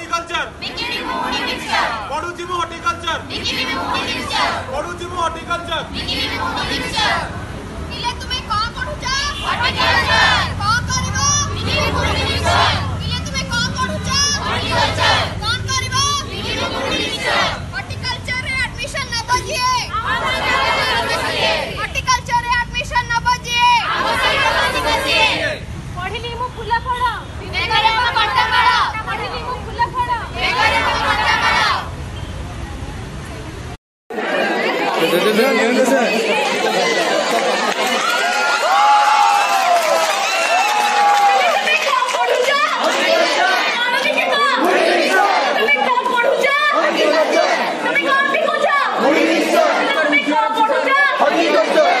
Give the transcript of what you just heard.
Horticulture. বড়জীবী horticulture. বড়জীবী horticulture. Horticulture! Horticulture! Horticulture!